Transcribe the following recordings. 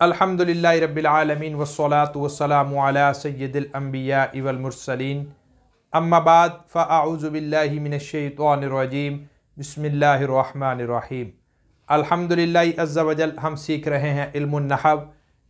अल्हम्दुलिल्लाह रब्बिलआलमीन वस्सलातु वस्सलामु अला सय्यिदिल अंबिया वल मुरसलीन अम्मा बाद फ़अऊज़ु बिल्लाहि मिनश्शैतानिर रजीम बिस्मिल्लाहिर रहमानिर रहीम अल्हम्दुलिल्लाह अज़्ज़ा वजल हम सीख रहे हैं इल्मुन नहव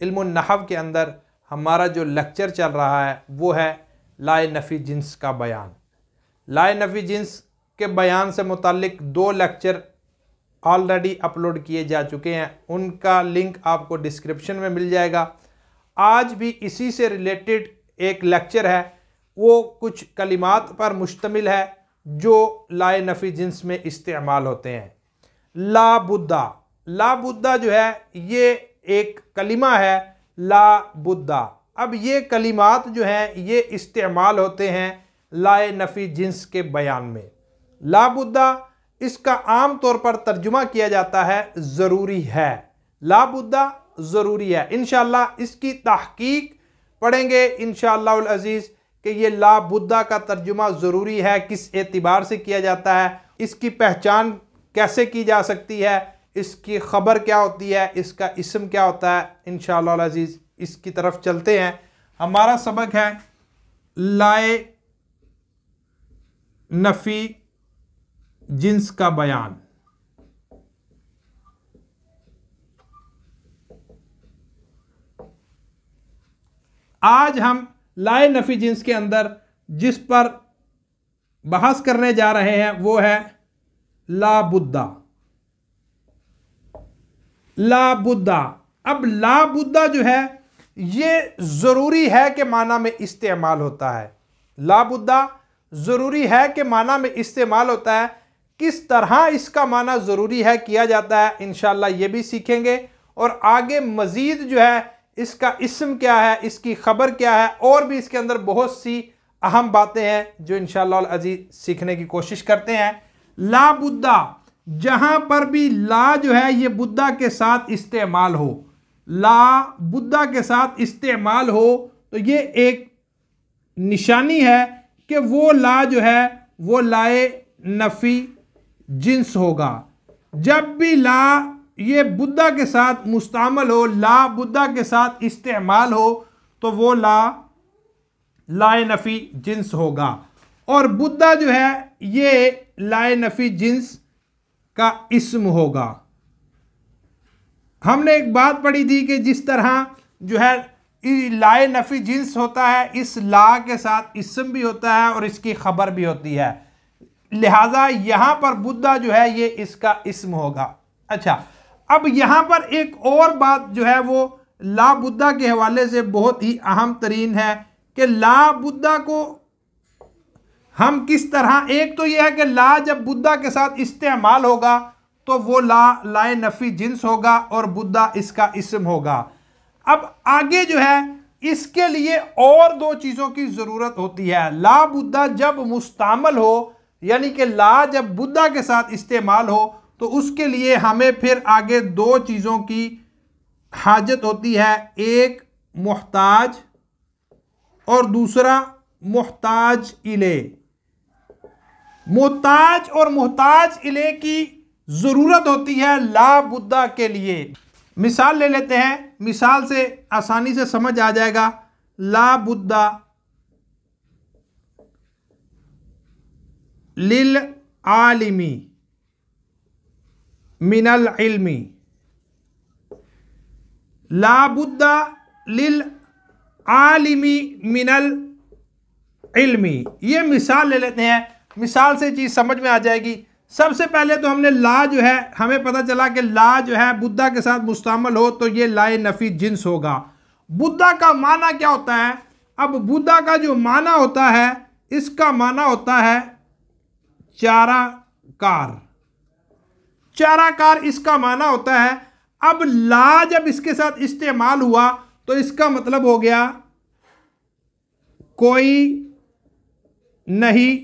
इल्मुन नहव के अंदर हमारा जो लेक्चर चल रहा है वो है लाए नफ़ी जिन्स का बयान लाए नफ़ी जिन्स के बयान से मुतलक दो लेक्चर ऑलरेडी अपलोड किए जा चुके हैं। उनका लिंक आपको डिस्क्रिप्शन में मिल जाएगा। आज भी इसी से रिलेटेड एक लेक्चर है। वो कुछ कलिमात पर मुश्तमिल है, जो लाए नफ़ी जिन्स में इस्तेमाल होते हैं। ला बुद्धा ला बुद्धा जो है, ये एक कलिमा है, ला बुद्धा अब ये कलिमात जो हैं, ये इस्तेमाल होते हैं लाए नफ़ी जिन्स के बयान में। ला बुद्धा इसका आम तौर पर तर्जुमा किया जाता है, ज़रूरी है। लाबुद्दा ज़रूरी है। इन इसकी तहकीक पढ़ेंगे इन अज़ीज़ कि ये लाबुद्दा का तर्जुमा ज़रूरी है, किस एतबार से किया जाता है, इसकी पहचान कैसे की जा सकती है, इसकी ख़बर क्या होती है, इसका इसम क्या होता है इन अज़ीज़ इसकी तरफ़ चलते हैं। हमारा सबक है, लाए नफ़ी जिन्स का बयान। आज हम लाए नफ़ी जिन्स के अंदर जिस पर बहस करने जा रहे हैं, वो है ला बुद्धा ला बुद्धा अब ला बुद्धा जो है, ये ज़रूरी है कि माना में इस्तेमाल होता है। ला बुद्धा ज़रूरी है कि माना में इस्तेमाल होता है किस तरह इसका माना ज़रूरी है किया जाता है इन ये भी सीखेंगे। और आगे मज़ीद जो है, इसका इसम क्या है, इसकी ख़बर क्या है, और भी इसके अंदर बहुत सी अहम बातें हैं जो इन अज़ीज़ सीखने की कोशिश करते हैं। ला बुद्धा, जहाँ पर भी ला जो है, ये बुद्धा के साथ इस्तेमाल हो। ला बुद्धा के साथ इस्तेमाल हो तो ये एक निशानी है कि वो ला जो है, वो लाए नफ़ी जिन्स होगा। जब भी ला ये बुद्धा के साथ मुस्तमल हो, ला बुद्धा के साथ इस्तेमाल हो तो वो ला, लाए नफ़ी जिन्स होगा। और बुद्धा जो है, ये लाए नफ़ी जिन्स का इसम होगा। हमने एक बात पढ़ी थी कि जिस तरह जो है लाए नफ़ी जिन्स होता है, इस ला के साथ इसम भी होता है और इसकी ख़बर भी होती है। लिहाजा यहाँ पर बुद्धा जो है, ये इसका इसम होगा। अच्छा अब यहाँ पर एक और बात जो है, वो ला बुद्धा के हवाले से बहुत ही अहम तरीन है कि ला बुद्धा को हम किस तरह, एक तो यह है कि ला जब बुद्धा के साथ इस्तेमाल होगा तो वो ला, लाए नफ़ी जिन्स होगा और बुद्धा इसका इसम होगा। अब आगे जो है, इसके लिए और दो चीज़ों की ज़रूरत होती है। ला बुद्धा जब मुस्तमल हो यानी कि ला जब बुद्धा के साथ इस्तेमाल हो तो उसके लिए हमें फिर आगे दो चीज़ों की हाजत होती है। एक, मोहताज, और दूसरा, मोहताज इले। मोहताज और मोहताज इले की ज़रूरत होती है ला बुद्धा के लिए। मिसाल ले लेते हैं। मिसाल से आसानी से समझ आ जाएगा। ला बुद्धा लिल आलिमी, मिनल इल्मी। लाबुद्दा लिल आलिमी मिनल इल्मी। ये मिसाल ले लेते हैं। मिसाल से चीज़ समझ में आ जाएगी। सबसे पहले तो हमने ला जो है, हमें पता चला कि ला जो है बुद्धा के साथ मुस्तमल हो तो ये लाए नफ़ी जिन्स होगा। बुद्धा का माना क्या होता है? अब बुद्धा का जो माना होता है, इसका माना होता है चाराकार। चाराकार इसका माना होता है, अब ला जब इसके साथ इस्तेमाल हुआ तो इसका मतलब हो गया, कोई नहीं,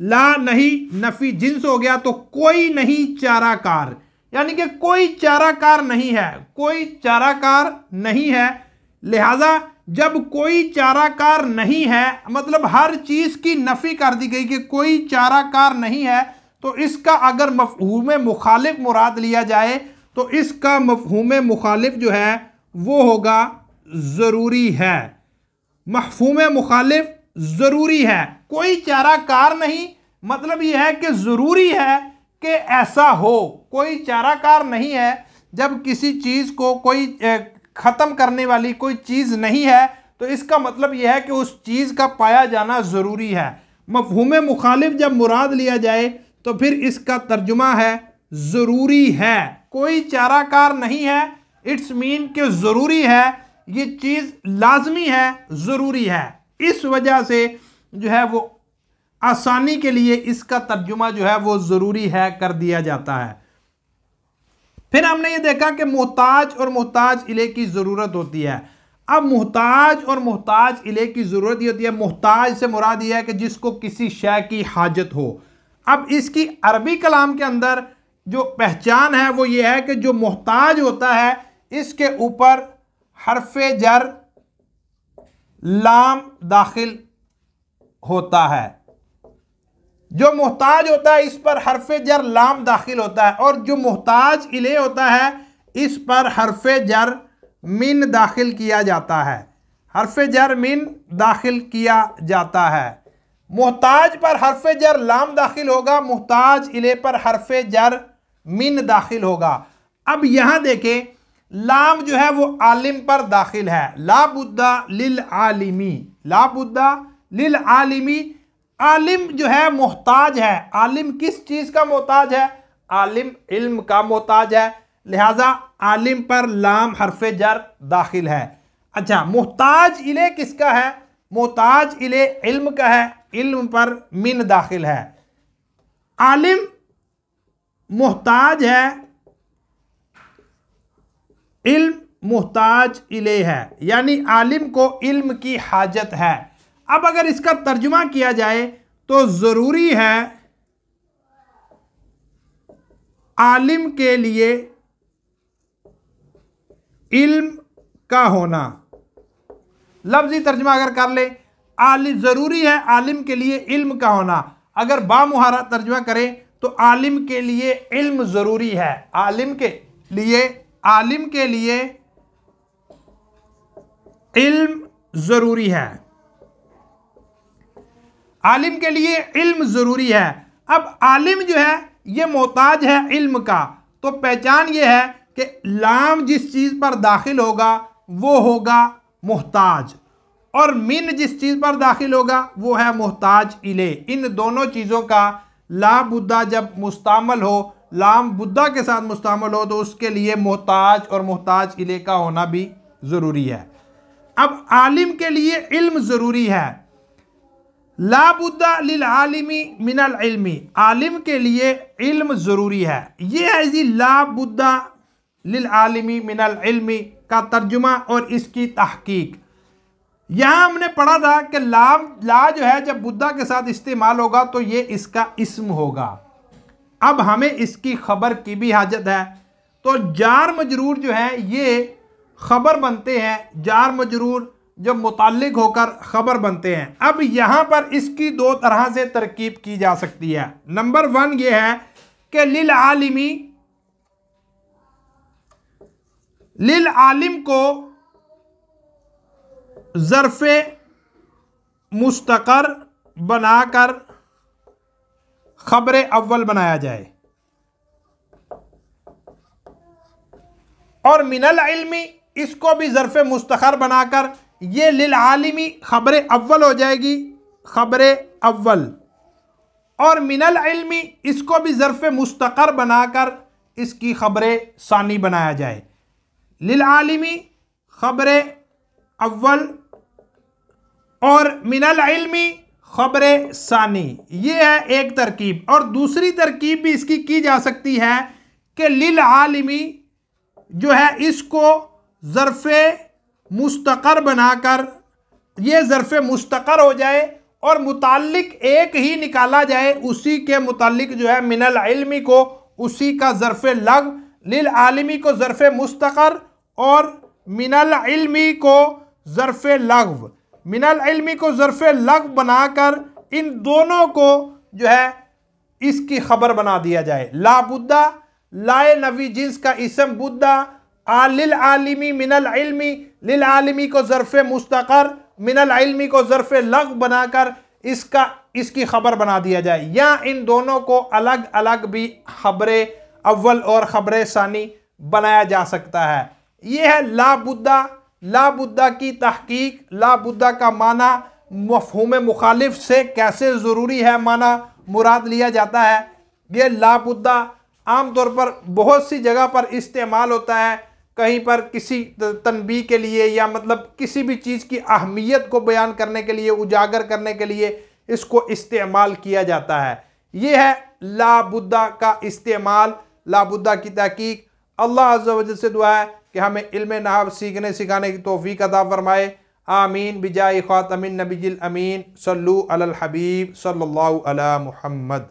ला नहीं, नफी जिन्स हो गया तो कोई नहीं चाराकार। यानी कि कोई चाराकार नहीं है, कोई चाराकार नहीं है, लिहाजा जब कोई चाराकार नहीं है मतलब हर चीज़ की नफ़ी कर दी गई कि कोई चाराकार नहीं है तो इसका अगर मफहूम मुखालिफ मुराद लिया जाए तो इसका मफहूम मुखालिफ जो है, वो होगा ज़रूरी है। महफूम मुखालिफ ज़रूरी है। कोई चारा कार नहीं मतलब यह है कि ज़रूरी है कि ऐसा हो। कोई चारा कार नहीं है, जब किसी चीज़ को कोई ख़त्म करने वाली कोई चीज़ नहीं है तो इसका मतलब यह है कि उस चीज़ का पाया जाना ज़रूरी है। मफहूम मुखालिफ जब मुराद लिया जाए तो फिर इसका तर्जुमा है, ज़रूरी है। कोई चाराकार नहीं है, इट्स मीन कि ज़रूरी है, ये चीज़ लाजमी है, ज़रूरी है। इस वजह से जो है वो आसानी के लिए इसका तर्जुमा जो है वो ज़रूरी है, कर दिया जाता है। फिर हमने ये देखा कि मोहताज और मोहताज इले की ज़रूरत होती है। अब मोहताज और मोहताज इले की ज़रूरत ये होती है। मोहताज से मुराद यह है कि जिसको किसी शय की हाजत हो। अब इसकी अरबी कलाम के अंदर जो पहचान है वो ये है कि जो मोहताज होता है, इसके ऊपर हरफ जर लाम दाखिल होता है। जो मोहताज होता है, इस पर हरफ जर लाम दाखिल होता है। और जो मोहताज इले होता है, इस पर हरफ जर मिन दाखिल किया जाता है। हरफ जर मिन दाखिल किया जाता है। मोहताज पर हरफ जर लाम दाखिल होगा, मोहताज इले पर हरफ जर मिन दाखिल होगा। अब यहाँ देखें, लाम जो है वो आलिम पर दाखिल है। लाबुद्दा लिल आलिमी। लाबुद्दा लिल आलिमी आलिम जो है मोहताज है। आलिम किस चीज़ का मोहताज है? आलिम इल्म का मोहताज है। लिहाजा आलिम पर लाम हरफ जर दाखिल है। अच्छा मोहताज इले किसका है? मोहताज इले इल्म का है। इल्म पर मिन दाखिल है। आलिम मोहताज है। इल्म मोहताज इले है। यानी आलिम को इल्म की हाजत है। अब अगर इसका तर्जुमा किया जाए तो ज़रूरी है आलिम के लिए इल्म का होना। लफ्ज़ी तर्जमा अगर कर ले आलिम ज़रूरी है आलिम के लिए इल्म का होना। अगर बामुहारा तर्जमा करें तो आलिम के लिए इल्म ज़रूरी है। आलिम के लिए, आलिम के लिए इल्म ज़रूरी है। आलिम के लिए इल्म ज़रूरी है। अब आलिम जो है, ये मोहताज है इल्म का। तो पहचान ये है कि लाम जिस चीज़ पर दाखिल होगा, वो होगा मोहताज। और मिन जिस चीज़ पर दाखिल होगा, वो है मोहताज इले। इन दोनों चीज़ों का ला बुद्धा जब मुस्तमल हो, लाम बुद्धा के साथ मुस्तमल हो तो उसके लिए मोहताज और मोहताज इले का होना भी ज़रूरी है। अब आलिम के लिए इल्म ज़रूरी है। लाबुद्दा आलिमी मिनल इल्मी। आलिम के लिए इल्म ज़रूरी है। ये है जी लाबुद्दा आलिमी मिनल इल्मी का तर्जुमा और इसकी तहकीक। यहाँ हमने पढ़ा था कि ला ला जो है जब बुद्धा के साथ इस्तेमाल होगा तो ये इसका इसम होगा। अब हमें इसकी खबर की भी हाजत है। तो जार मजरूर जो है, ये खबर बनते हैं, जार मजरूर जब मुतल होकर ख़बर बनते हैं। अब यहाँ पर इसकी दो तरह से तरकीब की जा सकती है। नंबर वन ये है कि लिल आलिमी, लिल आलिम को ज़रफ़ मुस्तकर बनाकर ख़बर अव्वल बनाया जाए। और मिनल इल्मी, इसको भी ज़रफ़ मुस्तखर बनाकर ये लिल आलिमी ख़बर अव्वल हो जाएगी, ख़बर अव्वल। और मिनल इल्मी, इसको भी ज़रफ़ मुस्तकर बनाकर इसकी ख़बर सानी बनाया जाए। लिल आलिमी, ख़बर अव्वल। और मिनल इल्मी, ख़बर सानी। ये है एक तरकीब। और दूसरी तरकीब भी इसकी की जा सकती है कि लिल आलिमी जो है, इसको ज़रफ़ मुस्तकर बनाकर, ये ज़रफ़ मुस्तकर हो जाए और मुतलक एक ही निकाला जाए, उसी के मुतलक जो है मिनल इल्मी को, उसी का ज़रफ़ लग, लिल आलमी को ज़रफ़ मुस्तकर और मिनल इल्मी को ज़रफ़ लगव। मिनल इल्मी को ज़रफ़ लग बनाकर इन दोनों को जो है इसकी खबर बना दिया जाए। ला बुद्धा लाए नवी जिन्स का इसम बुद्धा आलिल आलिमी मिनल इल्मी लिल आलमी को ज़रफ़ मुस्तकर, मिनल इल्मी को ज़रफ़ लग बनाकर इसका, इसकी खबर बना दिया जाए। या इन दोनों को अलग अलग भी खबरें, अव्वल और खबर सानी बनाया जा सकता है। यह है लाबुद्दा लाबुद्दा की तहकीक, लाबुद्दा का माना मफहूम मुखालिफ से कैसे ज़रूरी है माना मुराद लिया जाता है। ये लाबुद्दा आम तौर पर बहुत सी जगह पर इस्तेमाल होता है। कहीं पर किसी तनबी के लिए या मतलब किसी भी चीज़ की अहमियत को बयान करने के लिए, उजागर करने के लिए इसको इस्तेमाल किया जाता है। ये है लाबुद्दा का इस्तेमाल, लाबुद्दा की तहकीक। अल्लाह अज्जा से दुआ है कि हमें इल्म नहाब सीखने, सिखाने की तोफ़ी अदा फरमाए। आमीन बिजाई ख़ातमिन नबील अमीन। सल्लु अल हबीब, सल्लल्लाहु अला मुहम्मद।